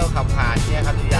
เราขับผ่านเนี่ยครับทุกอย่าง